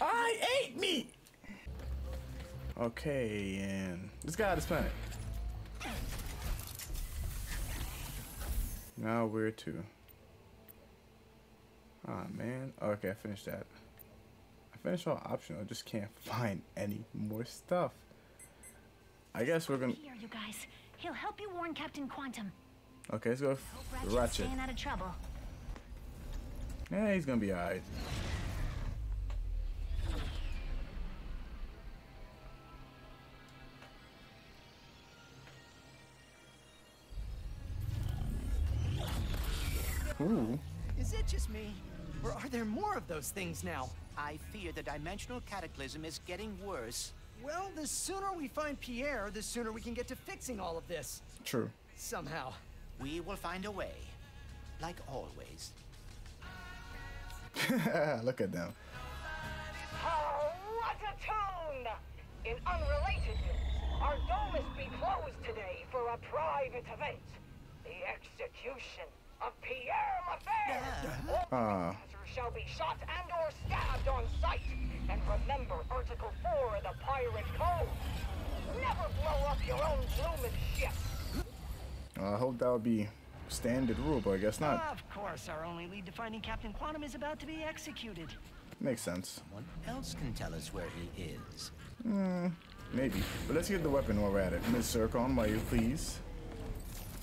I ate me! Okay, and let's get out of this planet. Now where to? Ah man. Okay, I finished that. I finished all optional. I just can't find any more stuff. I guess we're gonna. Here, you guys. He'll help you warn Captain Quantum. Okay, let's go with Hope Ratchet's Ratchet. staying out of trouble. Yeah, he's gonna be alright. Ooh. Is it just me? Or are there more of those things now? I fear the dimensional cataclysm is getting worse. Well, the sooner we find Pierre, the sooner we can get to fixing all of this. True. Somehow. We will find a way. Like always. Look at them. Oh, what a tune! In unrelated news, our dome must be closed today for a private event. The execution of Pierre LeFrog. All Ah. shall be shot and or stabbed on sight. And remember Article 4 of the Pirate Code. Never blow up your own bloomin' ship. I hope that would be standard rule, but I guess not. Of course, our only lead to finding Captain Quantum is about to be executed. Makes sense. Someone else can tell us where he is. Hmm. Maybe. But let's get the weapon while we're at it. Miss Zurkon, while you please.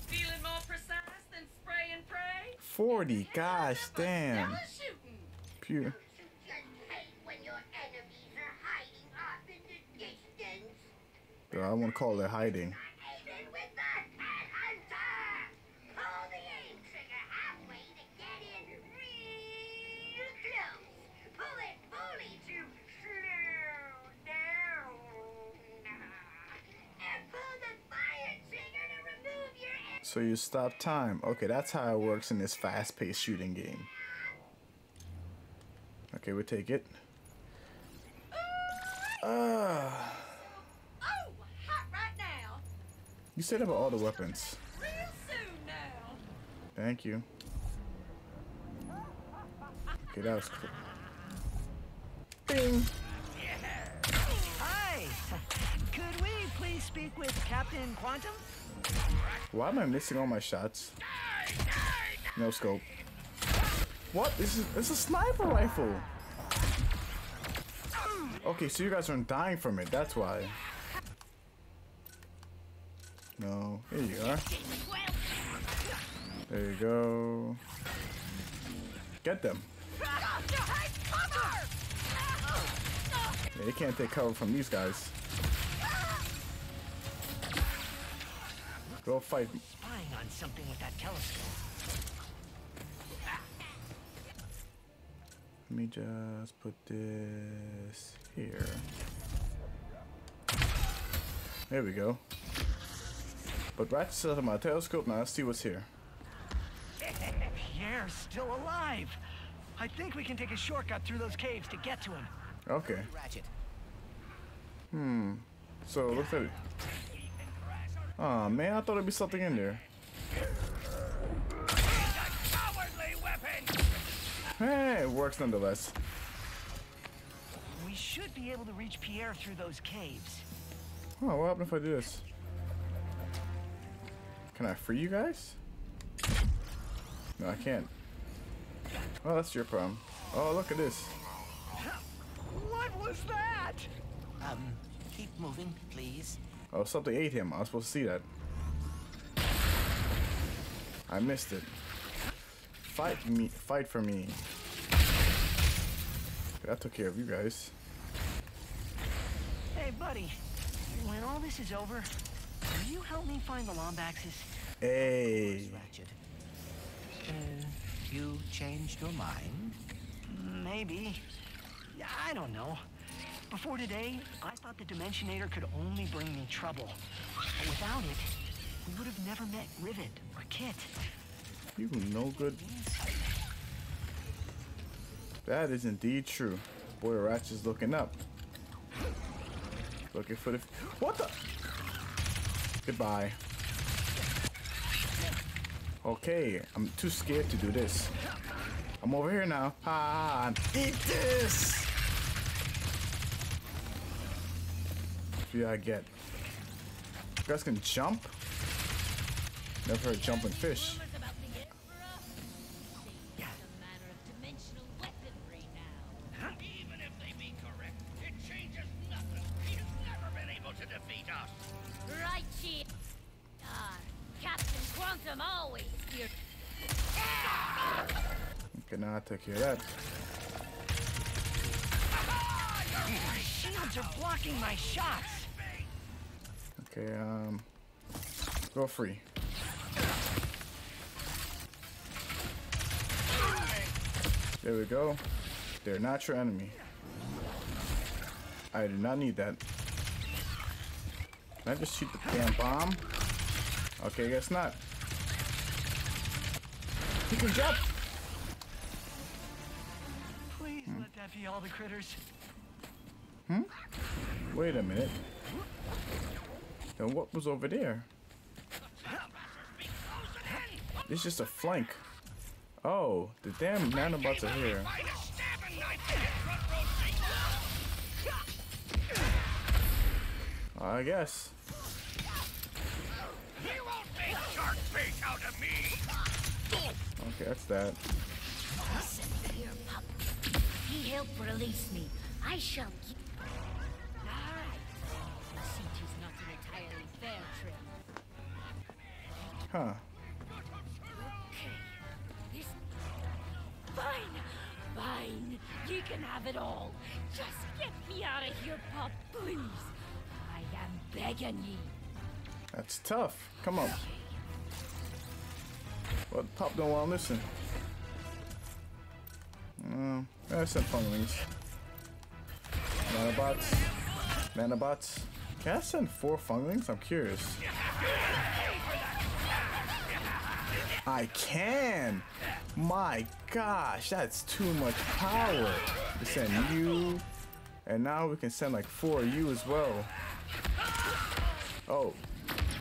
Feeling more precise than spray and pray? 40, gosh damn. Stellar shooting. Pure. You just hate when your enemies are hiding off in the distance. I want to call it hiding. So you stop time. Okay, that's how it works in this fast-paced shooting game. Okay, we take it. Ah. Oh, hot right now. You said about all the weapons. Real soon now. Thank you. Okay, that was cool. Bing! Hi! Could we please speak with Captain Quantum? Why am I missing all my shots? No scope. What? This is is a sniper rifle. Okay, so you guys aren't dying from it. That's why. No, here you are. There you go. Get them. You can't take cover from these guys. Go fight. Spying on something with that telescope. Let me just put this here. There we go. But Ratchet set up my telescope. Now let's see what's here. Pierre's still alive. I think we can take a shortcut through those caves to get to him. Okay. Ratchet. Hmm. So looks like. Oh man, I thought there'd be something in there. Cowardly weapon! Hey, it works nonetheless. We should be able to reach Pierre through those caves. Oh, what happened if I do this? Can I free you guys? No, I can't. Oh, that's your problem. Oh, look at this. What was that? Um, keep moving, please. Oh, something ate him. I was supposed to see that. I missed it. Fight me. Fight for me. That took care of you guys. Hey, buddy. When all this is over, will you help me find the Lombaxes? Hey. Ratchet. Uh, you changed your mind? Maybe. I don't know. Before today, I thought the Dimensionator could only bring me trouble. But without it, we would have never met Rivet or Kit. You no good. That is indeed true. Boy, Ratchet's looking up. Looking for the. What the? Goodbye. Okay, I'm too scared to do this. I'm over here now. Ah, Eat this! See I get. You guys can jump? Never heard of jumping fish. Now. I took care of that. My shields are blocking my shots. Okay, um, go free. There we go. They're not your enemy. I do not need that. Can I just shoot the damn bomb? Okay, guess not. He can jump! Please let that be all the critters. Wait a minute. Then what was over there? It's just a flank. Oh, the damn nanobots are here. I guess. Okay, that's that. Listen here, pup. He helped release me. I shall Huh. Okay. This. Fine. Fine. You can have it all. Just get me out of here, pup, please. I am begging ye. That's tough. Come on. Well, Pop don't want to listen. Um, I sent funglings. Nanobots. Nanobots. Can I send four funglings? I'm curious. I can! My gosh, that's too much power. We send you, and now we can send like four of you as well. Oh,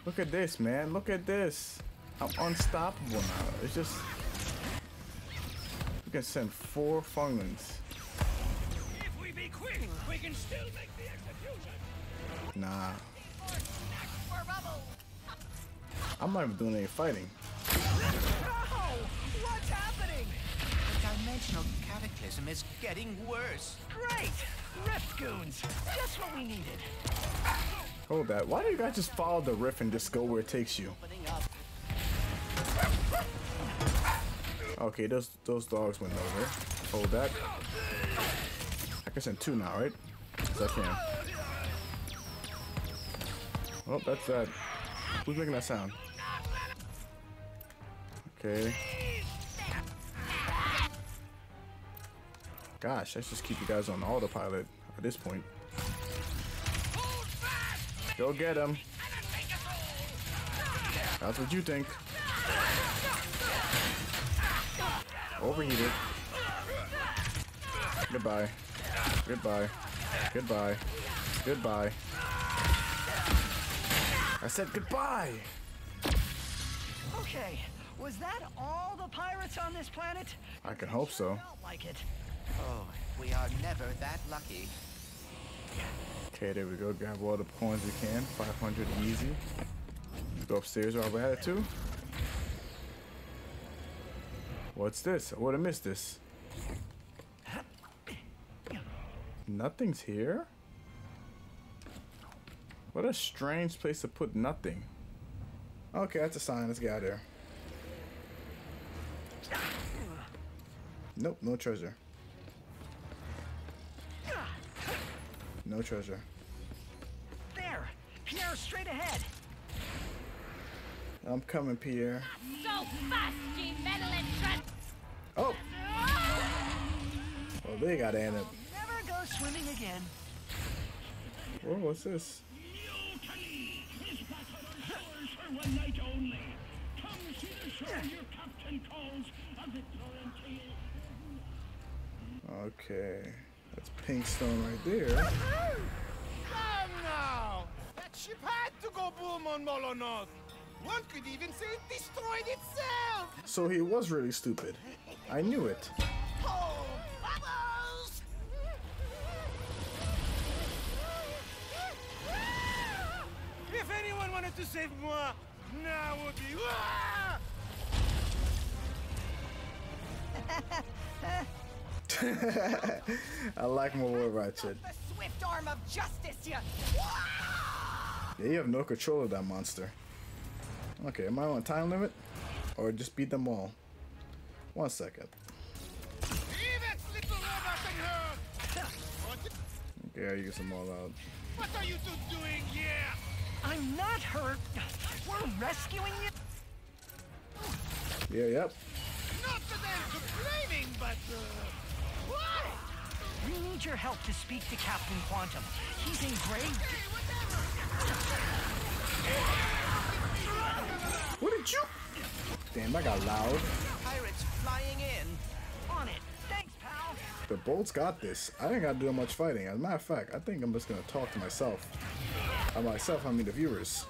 look at this, man. Look at this. I'm unstoppable now. It's just. We can send four funglings. If we be quick, we can still make. Nah. I'm not even doing any fighting. Oh, what's happening? The dimensional cataclysm is getting worse. Great! Rift goons. Just what we needed. Hold that. Why do you guys just follow the riff and just go where it takes you? Okay, those those dogs went over. Hold that. I can send two now, right? Yes, I can. Oh, that's that. Who's making that sound? Okay. Gosh, let's just keep you guys on autopilot at this point. Go get him. That's what you think. Overheated. Goodbye. Goodbye. Goodbye. Goodbye. I said goodbye. Okay, was that all the pirates on this planet? I can hope so. Felt like it. Oh, we are never that lucky. Okay, there we go. Grab all the coins we can. 500 easy. Let's go upstairs while we're at it too. What's this? I would have missed this. Nothing's here? What a strange place to put nothing. Okay, that's a sign. Let's get out of there. Nope, no treasure. No treasure. There! Pierre, straight ahead! I'm coming, Pierre. So fast, ye metal and. Oh! Well, they got in it. Never go swimming again. Whoa, what's this? One night only. Come see the shore your captain calls a victor until... Okay. That's pink stone right there. Come now! That ship had to go boom on Molonoth! One could even say it destroyed itself! So he was really stupid. I knew it. Wanted to save moi. Now would be. Ah! I like my boy Ratchet. The swift arm of justice, you. Yeah, you have no control of that monster. Okay, am I on time limit? Or just beat them all? One second. Leave that little robot in her! What, Okay, I use them all out. what are you two doing here? I'm not hurt. We're rescuing you. Yeah, yep. Not that I'm complaining, but. Uh, why? We need your help to speak to Captain Quantum. He's in grave. What did you? Damn, I got loud. Pirates flying in. On it. Thanks, pal. The bolts got this. I ain't gotta do much fighting. As a matter of fact, I think I'm just gonna talk to myself. By myself, I mean the viewers.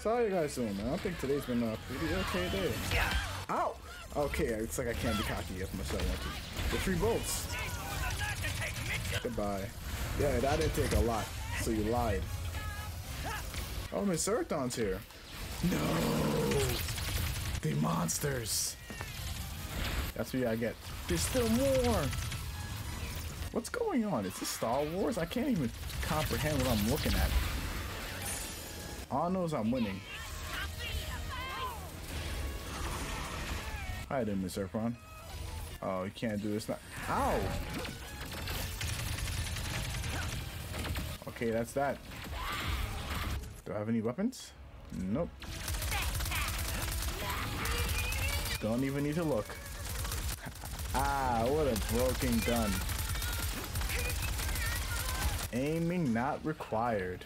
So how you guys doing, man? I think today's been a pretty okay day. Ow! Okay, it's like I can't be cocky as much as I want to. The three bolts. Goodbye. Yeah, that didn't take a lot, so you lied. Oh, Miss Earthon's here. No! The monsters! That's what I get. There's still more! What's going on? Is this Star Wars? I can't even comprehend what I'm looking at. All I know is I'm winning. Hi there, Miss Erpron. Oh, you can't do this now. Ow! Okay, that's that. Do I have any weapons? Nope. Don't even need to look. Ah, what a broken gun. Aiming not required.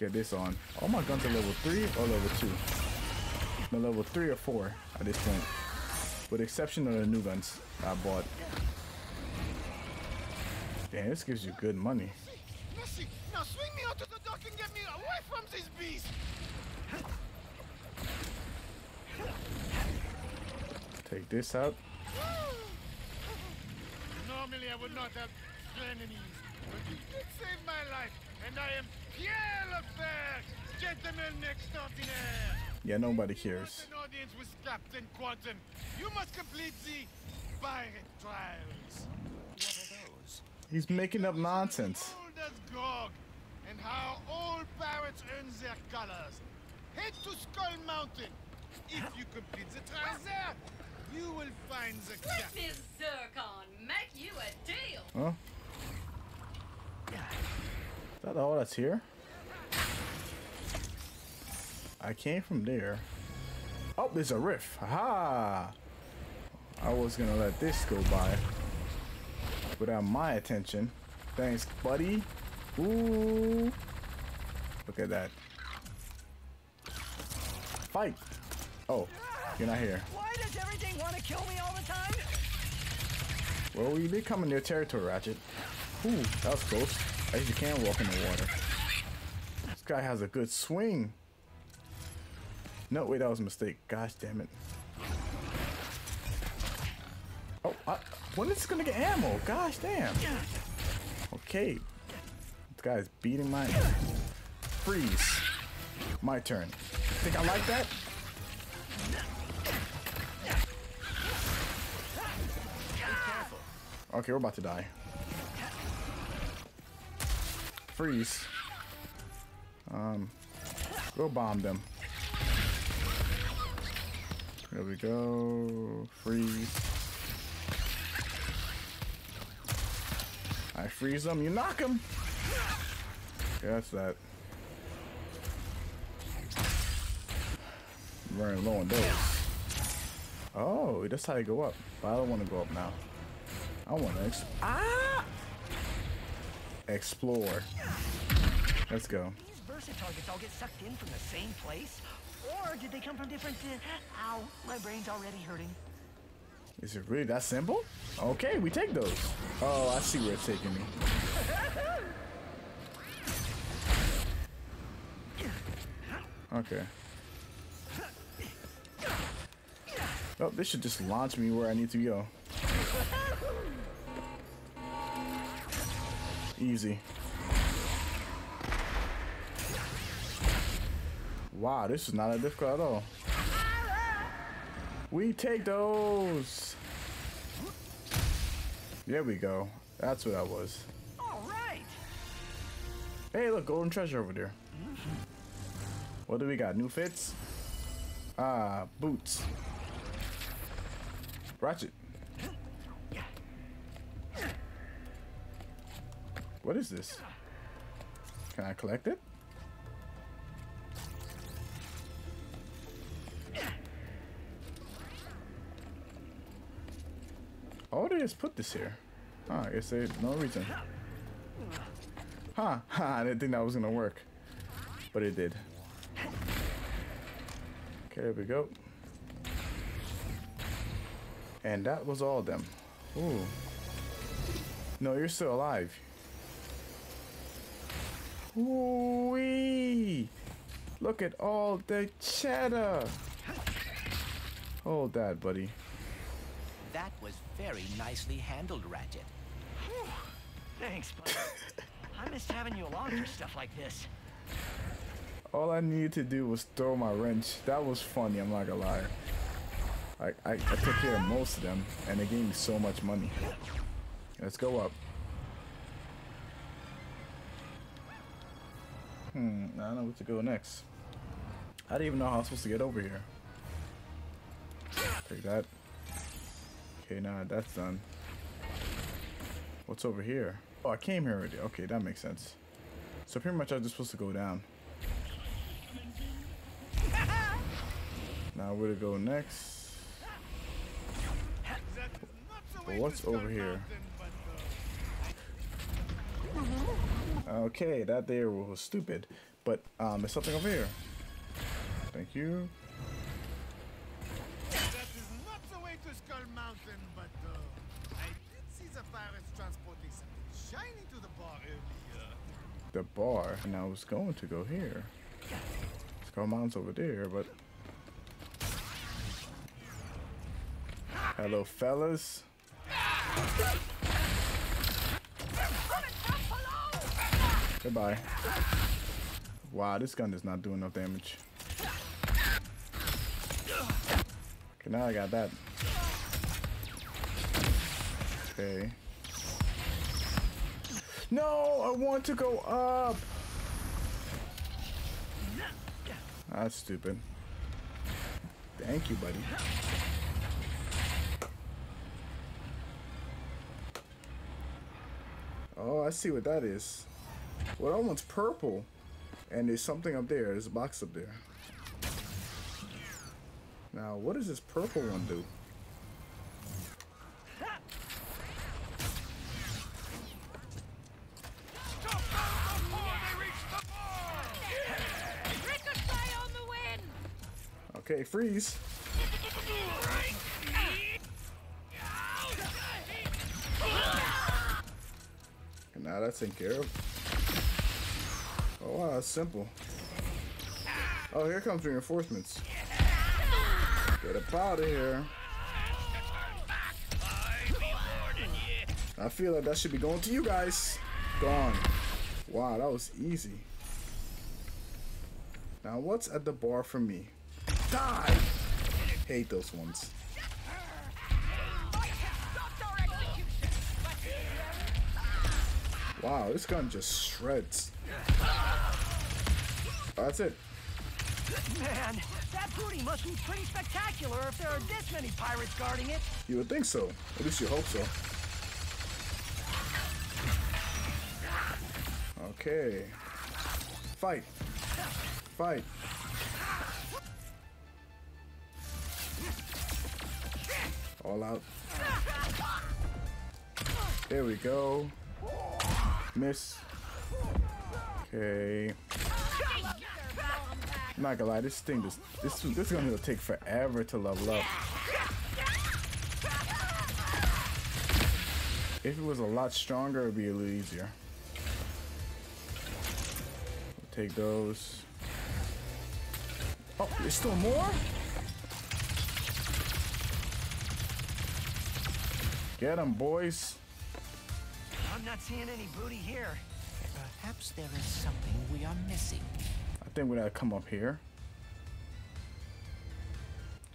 Get this on. All my guns are level 3 or level 2. No, level 3 or 4 at this point. With exception of the new guns I bought. Damn, this gives you good money. Messi, now swing me onto the dock and get me away from this beast! Take this out. Normally I would not have enemies, but you did save my life, and I am Pierre LeFrog, gentleman extraordinaire! Yeah, nobody cares. An audience with Captain Quantum. You must complete the pirate trials. What are those? He's making up nonsense. Old as Grog, and how old pirates earn their colors. Head to Skull Mountain. If you complete the trials there, you will find the Let captain. Zurkon make you a deal. Huh? Is that all that's here? I came from there. Oh, there's a rift. Ha! I was gonna let this go by without my attention. Thanks, buddy. Ooh. Look at that. Fight. Oh, you're not here. Why does everything want to kill me all the time? Well, we did come in their territory, Ratchet. Ooh, that was close. Least you can walk in the water. This guy has a good swing. No, wait, that was a mistake. Gosh damn it. Oh, I, when is gonna get ammo? Gosh damn. Okay. This guy's beating my... Freeze. My turn. Think I like that? Okay, we're about to die. Freeze. Um, go bomb them. There we go. Freeze. I freeze them. You knock them. Okay, that's that. Running low on those. Oh, that's how you go up. But I don't want to go up now. I want to ah! Explore. Let's go. These Versa targets all get sucked in from the same place? Or did they come from different... Uh, ow, my brain's already hurting. Is it really that simple? Okay, we take those. Oh, I see where it's taking me. Okay. Oh, this should just launch me where I need to go. Easy. Wow, this is not that difficult at all. We take those. There we go. That's what that was. All right. Hey, look, golden treasure over there. What do we got? New fits? Ah, boots. Ratchet. What is this? Can I collect it? Oh, they just put this here. Huh, I guess there's no reason. Huh, huh, I didn't think that was gonna work. But it did. Okay, there we go. And that was all of them. Ooh. No, you're still alive. Ooh-wee! Look at all the cheddar! Hold that, buddy. That was very nicely handled, Ratchet. Thanks, bud. I missed having you along for stuff like this. All I needed to do was throw my wrench. That was funny, I'm not gonna lie. I, I, I took care of most of them, and they gave me so much money. Let's go up. Hmm, I don't know where to go next. I didn't even know how I'm supposed to get over here. Take that. Okay, now that's done. What's over here? Oh, I came here already. Okay, that makes sense. So pretty much I'm just supposed to go down. Now where to go next? What's over here? Okay, that there was stupid, but um, there's something over here. Thank you. That is not the way to Skull Mountain, but uh, I did see the pirates transporting something shiny to the bar earlier. The bar, and I was going to go here. Skull Mountain's over there, but hello, fellas. Goodbye. Wow, this gun does not do enough damage. Okay, now I got that. Okay. No, I want to go up. That's stupid. Thank you, buddy. Oh, I see what that is. Well, that one's purple. And there's something up there. There's a box up there. Now, what does this purple one do? Okay, freeze. And now that's taken care of. Wow, that's simple. Oh, here comes reinforcements. Get up out of here. I feel like that should be going to you guys. Gone. Wow, that was easy. Now what's at the bar for me? Die! Hate those ones. Wow, this gun just shreds. That's it. Man, that booty must be pretty spectacular if there are this many pirates guarding it. You would think so. At least you hope so. Okay. Fight. Fight. All out. There we go. Miss. Okay. I'm not gonna lie, this thing this this is gonna take forever to level up. If it was a lot stronger, it'd be a little easier. Take those. Oh, there's still more? Get them, boys. I'm not seeing any booty here. Perhaps there is something we are missing. I think we gotta come up here.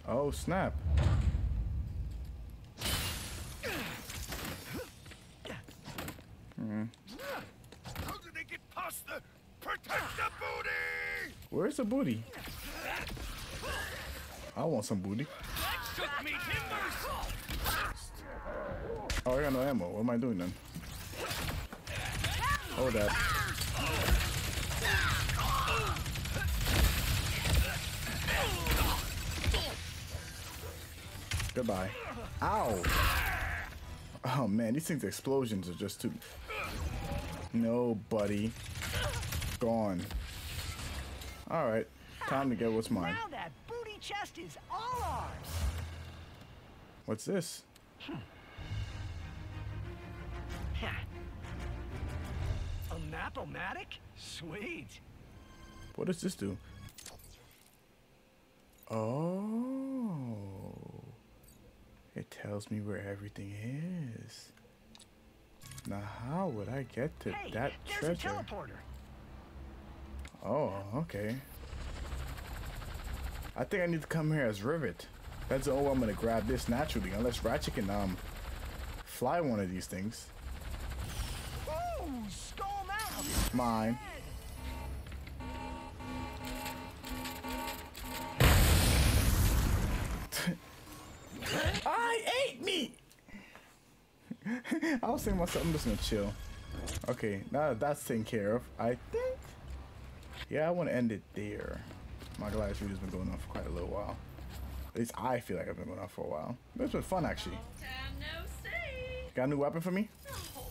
Oh, snap. Hmm. How did they get past the protect the booty? Where's the booty? I want some booty. Took me timbers. Oh, I got no ammo. What am I doing then? Hold that. Goodbye. Ow! Oh man, these things explosions are just too. No, buddy. Gone. Alright, time to get what's mine. Now that booty chest is all ours. What's this? A map-o-matic? Sweet. What does this do? Oh. It tells me where everything is. Now, how would I get to Hey, that there's treasure? a teleporter. Oh, okay. I think I need to come here as Rivet. That's only way I'm gonna grab this naturally, unless Ratchet can um fly one of these things. Ooh, Skull. Mine. I ate me. I was thinking myself, I'm just gonna chill. Okay, now that that's taken care of, I think. Yeah, I want to end it there. My Goliath video's been going on for quite a little while. At least I feel like I've been going on for a while. But it's been fun actually. No see. Got a new weapon for me? Oh,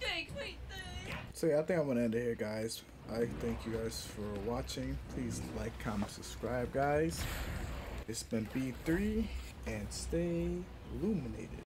think we think. So yeah, I think I'm gonna end it here, guys. I thank you guys for watching. Please like, comment, subscribe, guys. It's been B3, and stay illuminated.